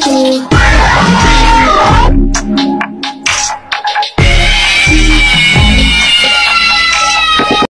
Do.